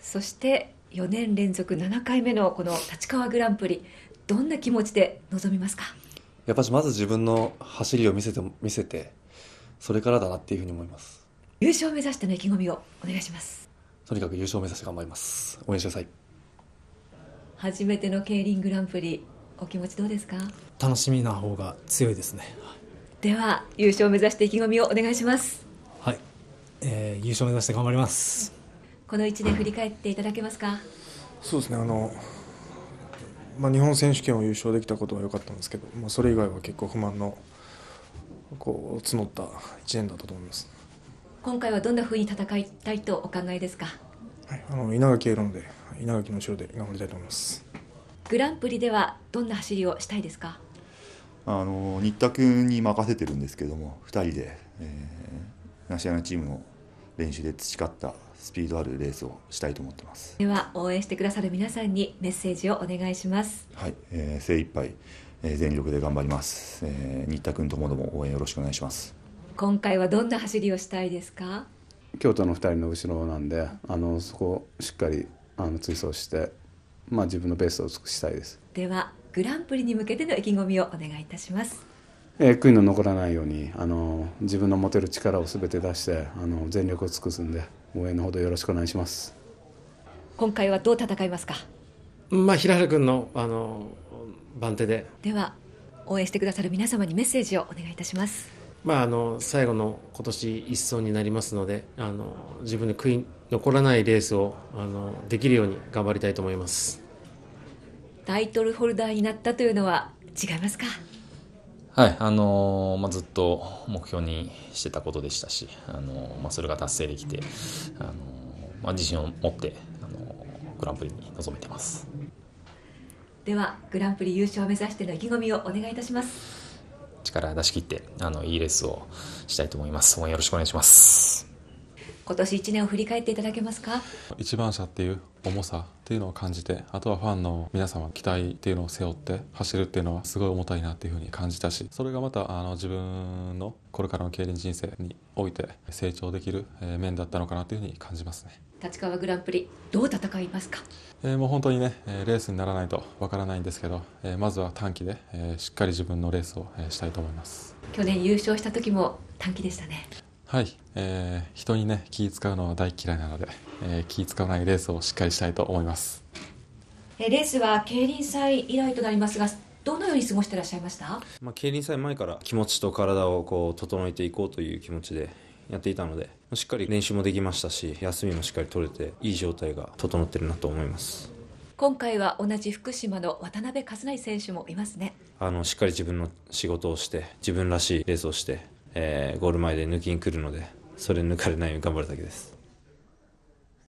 そして4年連続7回目のこの立川グランプリどんな気持ちで臨みますか？やっぱりまず自分の走りを見せて見せてそれからだなっていうふうに思います。優勝を目指しての意気込みをお願いします。とにかく優勝を目指して頑張ります。応援してください。初めての競輪グランプリお気持ちどうですか？楽しみな方が強いですね。では優勝を目指して意気込みをお願いします。はい、えー優勝目指して頑張りますこの1年振り返っていただけますか？そうですね。あの、まあ、日本選手権を優勝できたことは良かったんですけど、まあ、それ以外は結構不満のこう募った1年だったと思います、今回はどんな風に戦いたいとお考えですか？はい、あの稲垣へので稲垣の後ろで頑張りたいと思います。グランプリではどんな走りをしたいですか？あの新田君に任せてるんですけども2人で、えー、梨山チームの練習で培ったスピードあるレースをしたいと思ってます。では応援してくださる皆さんにメッセージをお願いしますはい、えー、精一杯、えー、全力で頑張ります。えー、新田君ともども応援よろしくお願いします。今回はどんな走りをしたいですか？京都の2人の後ろなんであのそこをしっかりあの追走して、まあ、自分のベースを尽くしたいです、ではグランプリに向けての意気込みをお願いいたしますえー悔いの残らないようにあの自分の持てる力を全て出してあの全力を尽くすんで応援のほどよろしくお願いします。今回はどう戦いますか？まあ、平原君のあの番手で、では応援してくださる皆様にメッセージをお願いいたします。まあ、あの最後の今年一走になりますのであの自分で悔い残らないレースをあのできるように頑張りたいと思います。タイトルホルダーになったというのは違いますか？はい、あのーまあ、ずっと目標にしてたことでしたし、あのーまあ、それが達成できて、あのーまあ、自信を持って、あのーグランプリに臨めてます。ではグランプリ優勝を目指しての意気込みをお願いいたします力出し切ってあのいいレースをしたいと思います。応援よろしくお願いします。今年1年を振り返っていただけますか？一番車っていう重さっていうのを感じてあとはファンの皆様期待っていうのを背負って走るっていうのはすごい重たいなっていうふうに感じたしそれがまたあの自分のこれからの競輪人生において成長できるえー面だったのかなというふうに感じますね。立川グランプリどう戦いますか？えーもう本当にね、えーレースにならないとわからないんですけど、えーまずは短期で、えーしっかり自分のレースを、えーしたいと思います。去年優勝した時も短期でしたねはい、えー人にね気使うのは大嫌いなので、えー気使わないレースをしっかりしたいと思います。えレースは競輪祭以来となりますがどのように過ごしてらっしゃいました？まあ、競輪祭前から気持ちと体をこう整えていこうという気持ちでやっていたのでしっかり練習もできましたし休みもしっかり取れていい状態が整ってるなと思います。今回は同じ福島の渡辺和成選手もいますね。あのしっかり自分の仕事をして自分らしいレースをして、えーゴール前で抜きに来るのでそれ抜かれないように頑張るだけです。